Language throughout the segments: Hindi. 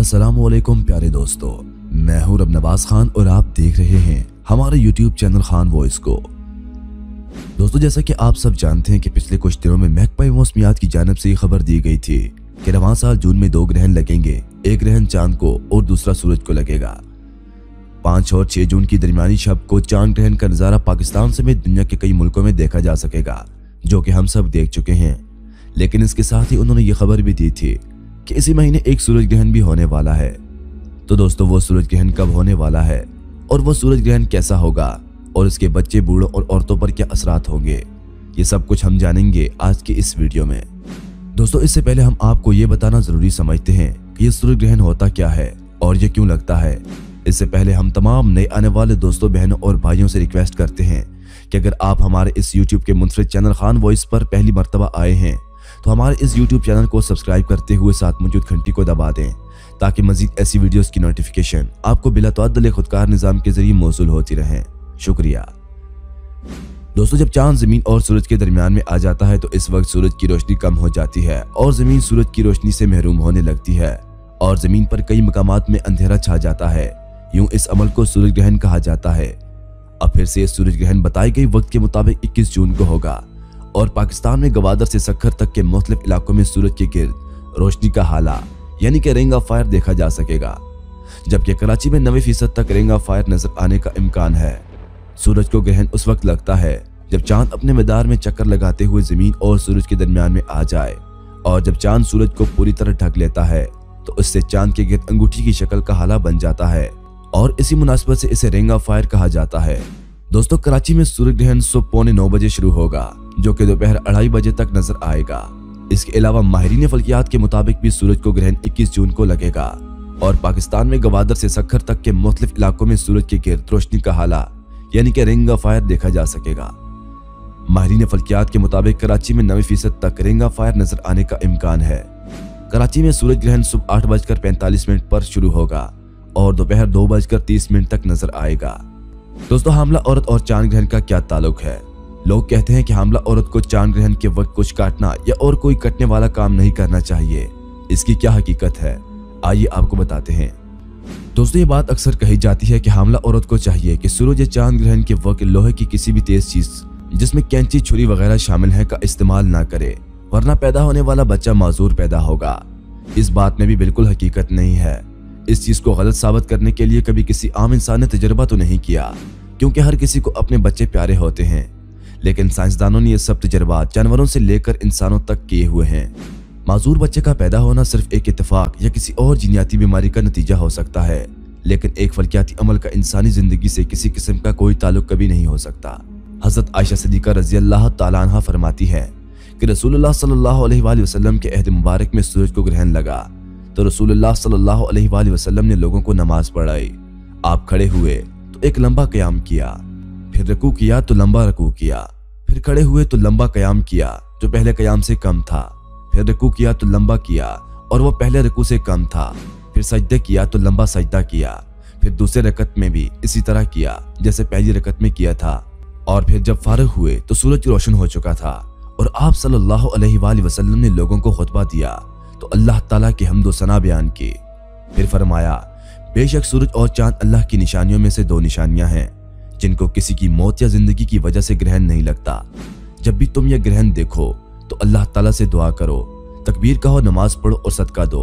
असलकुम प्यारे दोस्तों, मैं हूँ रब नवाज़ खान और आप देख रहे हैं हमारे यूट्यूब चैनल खान वॉइस को। दोस्तों, जैसा कि आप सब जानते हैं कि पिछले कुछ दिनों में महकमा मौसमियात की जानब से खबर दी गई थी कि रवा साल जून में दो ग्रहण लगेंगे, एक ग्रहण चाँद को और दूसरा सूरज को लगेगा। पाँच और छह जून की दरमियानी शब को चाँद ग्रहण का नज़ारा पाकिस्तान समेत दुनिया के कई मुल्कों में देखा जा सकेगा, जो कि हम सब देख चुके हैं। लेकिन इसके साथ ही उन्होंने ये खबर भी दी थी कि इसी महीने एक सूरज ग्रहण भी होने वाला है। तो दोस्तों, वो सूरज ग्रहण कब होने वाला है? और वो सूरज ग्रहण कैसा होगा? और इसके बच्चे, बूढ़ों और औरतों पर क्या असरात होंगे? ये सब कुछ हम जानेंगे आज की इस वीडियो में। दोस्तों, इससे पहले हम आपको ये बताना ज़रूरी समझते हैं कि ये सूरज ग्रहण होता क्या है और ये क्यों लगता है। इससे पहले हम तमाम नए आने वाले दोस्तों, बहनों और भाइयों से रिक्वेस्ट करते हैं कि अगर आप हमारे इस यूट्यूब के मुनफरद चैनल खान वॉइस पर पहली मरतबा आए हैं तो हमारे इस यूट्यूब चैनल को सब्सक्राइब करते हुए साथ मौजूद घंटी को दबा दें, ताकि मजीद ऐसी वीडियोस की नोटिफिकेशन आपको बिला तदल खुदकार निज़ाम के ज़रिए मौसू होती रहे। शुक्रिया। दोस्तों, जब चाँद ज़मीन और सूरज के दरमियान में आ जाता है तो इस वक्त सूरज की रोशनी कम हो जाती है और ज़मीन सूरज की रोशनी से महरूम होने लगती है और ज़मीन पर कई मकाम में अंधेरा छा जाता है। यूँ इस अमल को सूरज ग्रहण कहा जाता है। अब फिर से सूरज ग्रहण बताई गई वक्त के मुताबिक 21 जून को होगा। और पाकिस्तान में गवादर से सखर तक के मुख्तलिफ़ इलाकों में सूरज के गिर्द रोशनी का हाला, यानी कि रिंग फायर देखा जा सकेगा। जबकि कराची में नबे फ़ीसद तक रेंगा फायर नज़र आने का इम्कान है। सूरज को ग्रहण उस वक्त लगता है, जब चाँद अपने मैदार में चक्कर लगाते हुए ज़मीन और सूरज के दरमियान में आ जाए, और जब चाँद सूरज को पूरी तरह ढक लेता है तो उससे चाँद के गिर्द अंगूठी की शक्ल का हाला बन जाता है, और इसी मुनासिबत से इसे रेंगा फायर कहा जाता है। दोस्तों, कराची में सूर्य ग्रहण सुबह पौने नौ बजे शुरू होगा। जो कि दोपहर अढ़ाई बजे तक नज़र आएगा। इसके अलावा माहरीन फल्कियात के मुताबिक भी सूरज को ग्रहण 21 जून को लगेगा और पाकिस्तान में गवादर से सखर तक के मुख्तलिफ़ इलाकों में सूरज के गिर्द रोशनी का हाला, यानी कि रिंग फायर देखा जा सकेगा। माहरीन फल्कियात के मुताबिक कराची में नवे फ़ीसद तक रिंग फायर नज़र आने का इम्कान है। कराची में सूरज ग्रहण सुबह आठ बजकर पैंतालीस मिनट पर शुरू होगा और दोपहर दो बजकर तीस मिनट तक नज़र आएगा। दोस्तों, हमला औरत और चाँद ग्रहण का क्या ताल्लुक है? लोग कहते हैं कि हमला औरत को चाँद ग्रहण के वक्त कुछ काटना या और कोई कटने वाला काम नहीं करना चाहिए। इसकी क्या हकीकत है? आइए आपको बताते हैं। दोस्तों, ये बात अक्सर कही जाती है कि हमला औरत को चाहिए कि सूरज या चाँद ग्रहण के वक्त लोहे की किसी भी तेज चीज़, जिसमें कैंची, छुरी वगैरह शामिल है, का इस्तेमाल ना करे, वरना पैदा होने वाला बच्चा माजूर पैदा होगा। इस बात में भी बिल्कुल हकीकत नहीं है। इस चीज़ को गलत साबित करने के लिए कभी किसी आम इंसान ने तजर्बा तो नहीं किया, क्योंकि हर किसी को अपने बच्चे प्यारे होते हैं। लेकिन साइंसदानों ने यह सब तजर्बा जानवरों से लेकर इंसानों तक किए हुए हैं। माजूर बच्चे का पैदा होना सिर्फ़ एक इतफाक या किसी और जीनियाती बीमारी का नतीजा हो सकता है, लेकिन एक फलकियाती अमल का इंसानी ज़िंदगी से किसी किस्म का कोई ताल्लुक कभी नहीं हो सकता। हज़रत आयशा सदीका रज़ी अल्लाह तला फरमाती है कि रसूलुल्लाह सल्लल्लाहु अलैहि वसल्लम के अहद मुबारक में सूरज को ग्रहण लगा। तो रसूलुल्लाह सल्लल्लाहु अलैहि वसल्लम ने लोगों को नमाज़ पढ़ाई। आप खड़े हुए तो एक लंबा क्याम किया। फिर रकू किया तो लंबा रकू किया, फिर खड़े हुए तो लंबा कयाम किया, जो पहले कयाम से कम था। फिर रकू किया तो लंबा किया, और वो पहले रकू से कम था। फिर सजदे किया तो लंबा सजदा किया, फिर दूसरे रकत में भी इसी तरह किया, जैसे पहली रकत में किया था। और फिर जब फारग हुए तो सूरज रोशन हो चुका था, और आप सल्लल्लाहु अलैहि वसल्लम ने लोगों को खुतबा दिया तो अल्लाह ताला की हमदो सना बयान की फिर फरमाया, बेशक सूरज और चाँद अल्लाह की निशानियों में से दो निशानियाँ हैं। जिनको किसी की मौत या ज़िंदगी की वजह से ग्रहण नहीं लगता। जब भी तुम यह ग्रहण देखो तो अल्लाह ताला से दुआ करो, तकबीर कहो, नमाज़ पढ़ो और सदका दो।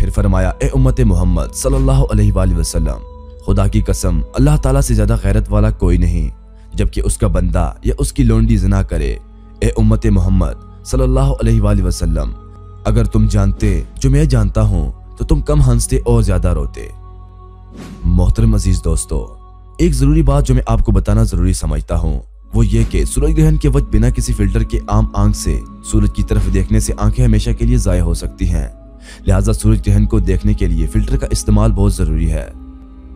फिर फरमाया, ए उम्मत मोहम्मद वसल्लम, खुदा की कसम, अल्लाह ताला से ज़्यादा गैरत वाला कोई नहीं, जबकि उसका बंदा या उसकी लोंडी जना करे। ए उम्मत मोहम्मद वसल्लम, अगर तुम जानते, जो मैं जानता हूँ तो तुम कम हँसते और ज़्यादा रोते। मोहतरम अज़ीज़ दोस्तों एक ज़रूरी बात जो मैं आपको बताना ज़रूरी समझता हूँ, वो ये कि सूरज ग्रहण के वक्त बिना किसी फ़िल्टर के आम आँख से, सूरज की तरफ़ देखने से आँखें हमेशा के लिए जाया हो सकती हैं। लिहाजा सूरज ग्रहण को देखने के लिए फ़िल्टर का इस्तेमाल बहुत ज़रूरी है।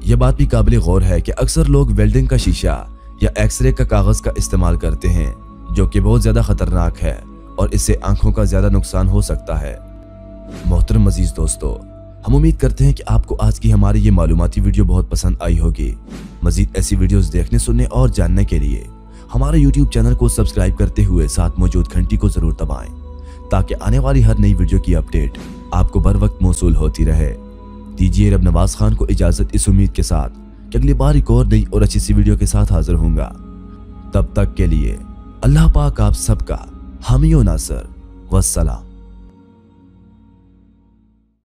यह बात भी काबिल गौर है कि अक्सर लोग वेल्डिंग का शीशा या एक्सरे का कागज़ का इस्तेमाल करते हैं, जो कि बहुत ज़्यादा खतरनाक है और इससे आँखों का ज़्यादा नुकसान हो सकता है। मोहतरम अज़ीज़ दोस्तों हम उम्मीद करते हैं कि आपको आज की हमारी ये मालूमती वीडियो बहुत पसंद आई होगी। मजीद ऐसी वीडियोस देखने, सुनने और जानने के लिए हमारे यूट्यूब चैनल को सब्सक्राइब करते हुए साथ मौजूद घंटी को ज़रूर दबाएँ, ताकि आने वाली हर नई वीडियो की अपडेट आपको बर वक्त मौसू होती रहे। दीजिए रब नवाज़ खान को इजाज़त इस उम्मीद के साथ कि अगली बार एक और नई और अच्छी सी वीडियो के साथ हाजिर होऊँगा। तब तक के लिए अल्लाह पाक आप सबका हामी नासर। वसलाम